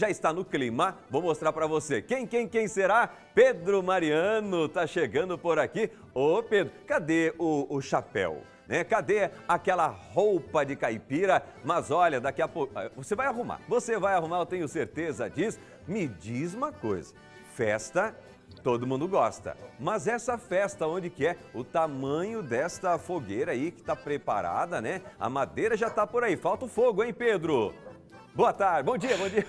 já está no clima. Vou mostrar para você. Quem, quem, quem será? Pedro Mariano tá chegando por aqui. Ô, Pedro, cadê o, o chapéu? Né? Cadê aquela roupa de caipira? Mas olha, daqui a pouco. Ah, você vai arrumar. Você vai arrumar, eu tenho certeza disso. Me diz uma coisa: festa todo mundo gosta. Mas essa festa, onde que é? O tamanho desta fogueira aí que está preparada, né? A madeira já está por aí. Falta o fogo, hein, Pedro? Boa tarde, bom dia, bom dia.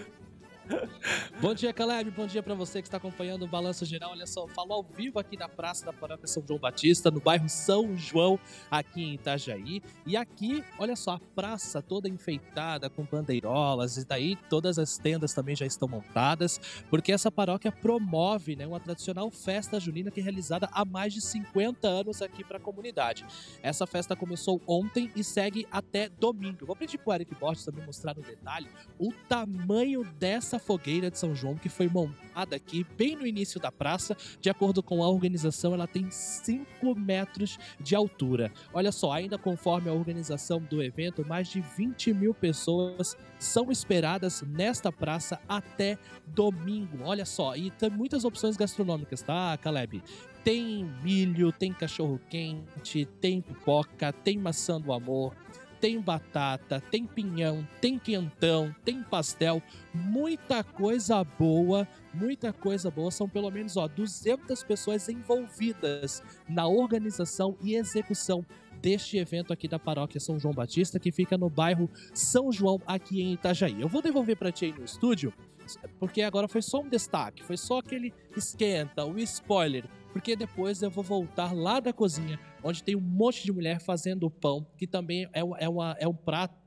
Bom dia, Caleb. Bom dia para você que está acompanhando o Balanço Geral. Olha só, falou ao vivo aqui na Praça da Paróquia São João Batista, no bairro São João, aqui em Itajaí. E aqui, olha só, a praça toda enfeitada com bandeirolas e daí todas as tendas também já estão montadas, porque essa paróquia promove né, uma tradicional festa junina que é realizada há mais de 50 anos aqui para a comunidade. Essa festa começou ontem e segue até domingo. Vou pedir para o Eric Borges também mostrar no detalhe o tamanho dessa fogueira de São João que foi montada aqui bem no início da praça. De acordo com a organização, ela tem 5 metros de altura. Olha só, ainda conforme a organização do evento, mais de 20 mil pessoas são esperadas nesta praça até domingo. Olha só, e tem muitas opções gastronômicas, tá, Caleb? Tem milho, tem cachorro quente, tem pipoca, tem maçã do amor, tem batata, tem pinhão, tem quentão, tem pastel, muita coisa boa, muita coisa boa. São pelo menos ó, 200 pessoas envolvidas na organização e execução deste evento aqui da paróquia São João Batista, que fica no bairro São João, aqui em Itajaí. Eu vou devolver para ti aí no estúdio, porque agora foi só um destaque, foi só aquele esquenta, o spoiler porque depois eu vou voltar lá da cozinha, onde tem um monte de mulher fazendo pão, que também é, é, uma, é um prato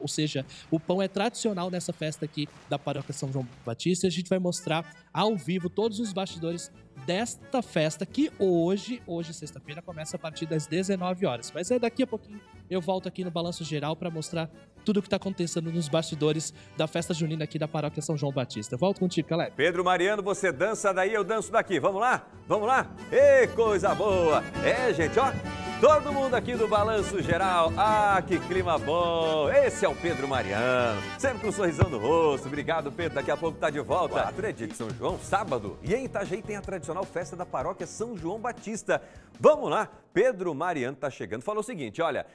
ou seja, o pão é tradicional nessa festa aqui da Paróquia São João Batista. A gente vai mostrar ao vivo todos os bastidores desta festa que hoje, hoje sexta-feira, começa a partir das 19 horas. Mas é daqui a pouquinho eu volto aqui no Balanço Geral para mostrar tudo o que está acontecendo nos bastidores da festa junina aqui da Paróquia São João Batista. Volto contigo, Caleb. Pedro Mariano, você dança daí, eu danço daqui. Vamos lá? Vamos lá? Ê, coisa boa! É, gente, ó. Todo mundo aqui do Balanço Geral. Ah, que clima bom! Esse é o Pedro Mariano, sempre com um sorrisão no rosto. Obrigado, Pedro. Daqui a pouco tá de volta. Quatro é dia de São João, sábado. E em Itajaí tem a tradicional festa da paróquia São João Batista. Vamos lá? Pedro Mariano tá chegando. Falou o seguinte: olha,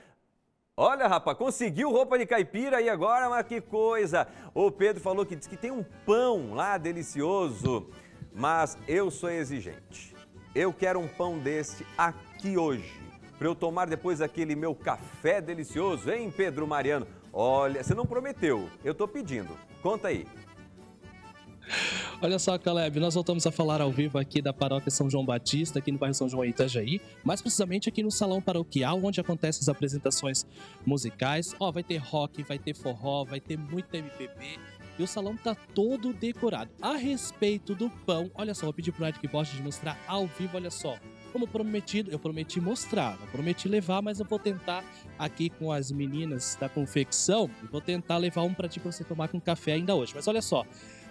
Olha, rapaz, conseguiu roupa de caipira e agora, mas que coisa! O Pedro falou que diz que tem um pão lá delicioso, mas eu sou exigente. Eu quero um pão desse aqui hoje, para eu tomar depois aquele meu café delicioso, hein, Pedro Mariano? Olha, você não prometeu, eu tô pedindo. Conta aí. Olha só, Caleb, nós voltamos a falar ao vivo aqui da Paróquia São João Batista, aqui no bairro São João Itajaí, mais precisamente aqui no Salão Paroquial, onde acontecem as apresentações musicais. Ó, vai ter rock, vai ter forró, vai ter muito MPB, e o salão tá todo decorado. A respeito do pão, olha só, vou pedir pro Eric Bosch de mostrar ao vivo, olha só. Como prometido, eu prometi mostrar, não prometi levar, mas eu vou tentar aqui com as meninas da confecção, eu vou tentar levar um para ti para você tomar com café ainda hoje. Mas olha só,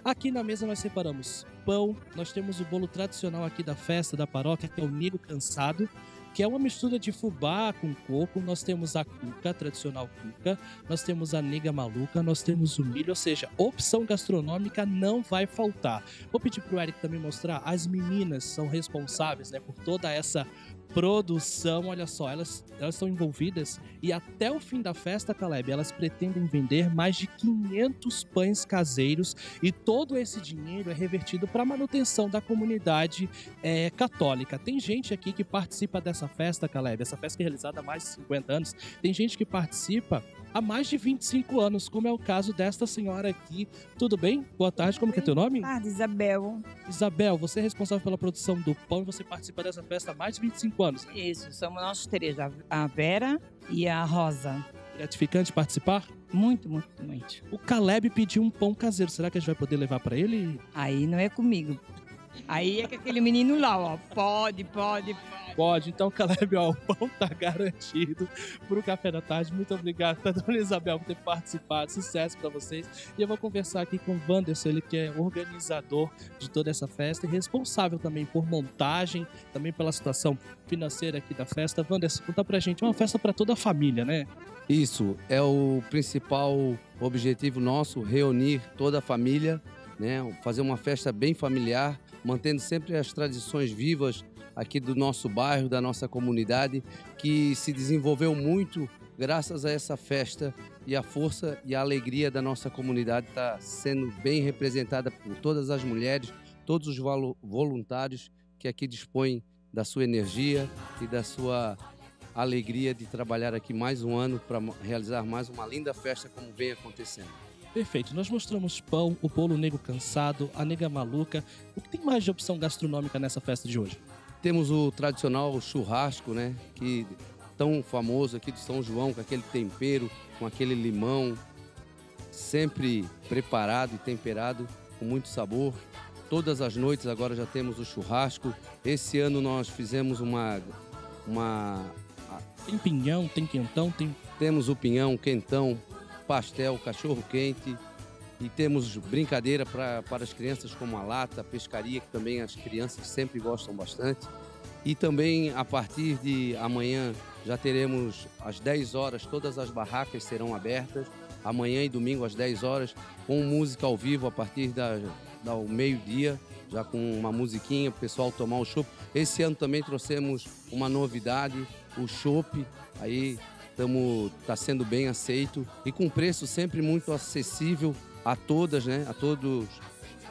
Aqui na mesa nós separamos pão, nós temos o bolo tradicional aqui da festa da paróquia, que é o milho cansado, que é uma mistura de fubá com coco. Nós temos a cuca, a tradicional cuca, nós temos a nega maluca, nós temos o milho, ou seja, opção gastronômica não vai faltar. Vou pedir pro Eric também mostrar, as meninas são responsáveis né, por toda essa produção, olha só, elas, elas estão envolvidas e até o fim da festa, Caleb, elas pretendem vender mais de 500 pães caseiros e todo esse dinheiro é revertido para a manutenção da comunidade é, católica. Tem gente aqui que participa dessa festa, Caleb, essa festa que é realizada há mais de 50 anos, tem gente que participa há mais de 25 anos, como é o caso desta senhora aqui. Tudo bem? Boa tarde, como Oi, que é teu nome? Boa tarde, Isabel. Isabel, você é responsável pela produção do pão e você participa dessa festa há mais de 25 anos. Né? Isso, somos nós três, a Vera e a Rosa. Gratificante participar? Muito, muito, muito. O Caleb pediu um pão caseiro. Será que a gente vai poder levar para ele? Aí não é comigo. Aí é que aquele menino lá, ó, pode, pode, pode. Pode, então, Caleb, ó, o pão tá garantido pro café da tarde. Muito obrigado, dona Isabel, por ter participado. Sucesso para vocês. E eu vou conversar aqui com o Wanderson, ele que é organizador de toda essa festa e responsável também por montagem, também pela situação financeira aqui da festa. Wanderson, conta pra gente, é uma festa para toda a família, né? Isso, é o principal objetivo nosso, reunir toda a família né? Fazer uma festa bem familiar, mantendo sempre as tradições vivas aqui do nosso bairro, da nossa comunidade, que se desenvolveu muito graças a essa festa e a força e a alegria da nossa comunidade está sendo bem representada por todas as mulheres, todos os voluntários que aqui dispõem da sua energia e da sua alegria de trabalhar aqui mais um ano para realizar mais uma linda festa como vem acontecendo. Perfeito. Nós mostramos pão, o bolo negro cansado, a nega maluca. O que tem mais de opção gastronômica nessa festa de hoje? Temos o tradicional churrasco, né? Que tão famoso aqui de São João, com aquele tempero, com aquele limão, sempre preparado e temperado com muito sabor. Todas as noites agora já temos o churrasco. Esse ano nós fizemos uma uma tem pinhão, tem quentão, tem temos o pinhão, quentão, pastel, cachorro quente e temos brincadeira pra, para as crianças como a lata, a pescaria, que também as crianças sempre gostam bastante. E também a partir de amanhã já teremos às 10 horas, todas as barracas serão abertas. Amanhã e domingo às 10 horas, com música ao vivo a partir da, da meio-dia, já com uma musiquinha o pessoal tomar o chopp. Esse ano também trouxemos uma novidade, o chopp. Aí estamos tá sendo bem aceito e com preço sempre muito acessível a todas, né? A todos,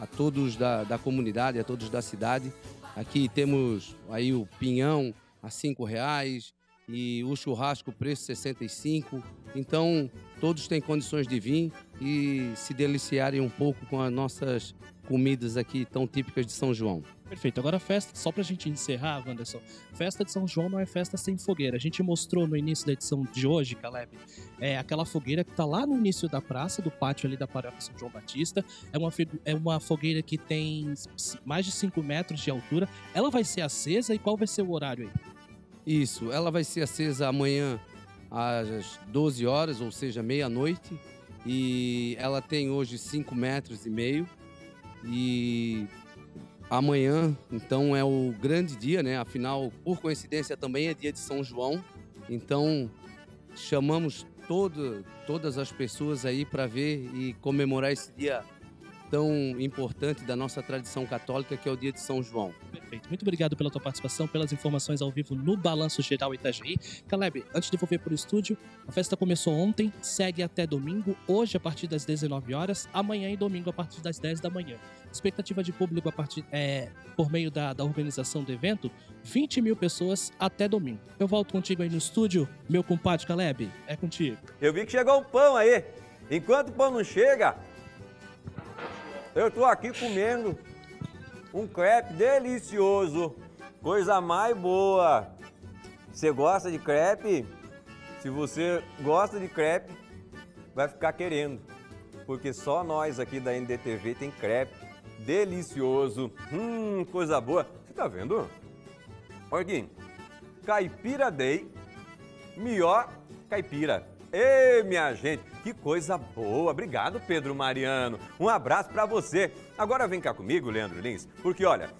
a todos da, da comunidade, a todos da cidade. Aqui temos aí o pinhão a cinco reais e o churrasco preço 65. Então todos têm condições de vir e se deliciarem um pouco com as nossas comidas aqui tão típicas de São João. Perfeito. Agora, festa, só pra gente encerrar, Wanderson, festa de São João não é festa sem fogueira. A gente mostrou no início da edição de hoje, Caleb, é aquela fogueira que tá lá no início da praça, do pátio ali da paróquia São João Batista. É uma, é uma fogueira que tem mais de 5 metros de altura. Ela vai ser acesa e qual vai ser o horário aí? Isso, ela vai ser acesa amanhã às 12 horas, ou seja, meia-noite. E ela tem hoje 5 metros e meio. E Amanhã, então, é o grande dia, né? Afinal, por coincidência, também é dia de São João. Então, chamamos todo, todas as pessoas aí para ver e comemorar esse dia tão importante da nossa tradição católica, que é o dia de São João. Perfeito. Muito obrigado pela tua participação, pelas informações ao vivo no Balanço Geral Itajaí. Caleb, antes de volver para o estúdio, a festa começou ontem, segue até domingo, hoje a partir das 19 horas, amanhã e domingo a partir das 10 da manhã. Expectativa de público a partir, é, por meio da, da organização do evento, 20 mil pessoas até domingo. Eu volto contigo aí no estúdio, meu compadre Caleb, é contigo. Eu vi que chegou um pão aí. Enquanto o pão não chega, eu tô aqui comendo um crepe delicioso, coisa mais boa. Você gosta de crepe? Se você gosta de crepe, vai ficar querendo, porque só nós aqui da NDTV tem crepe delicioso. Hum, coisa boa. Você tá vendo? Olha aqui. Caipira Day, melhor caipira. Ei, minha gente, que coisa boa. Obrigado, Pedro Mariano. Um abraço para você. Agora vem cá comigo, Leandro Lins, porque olha,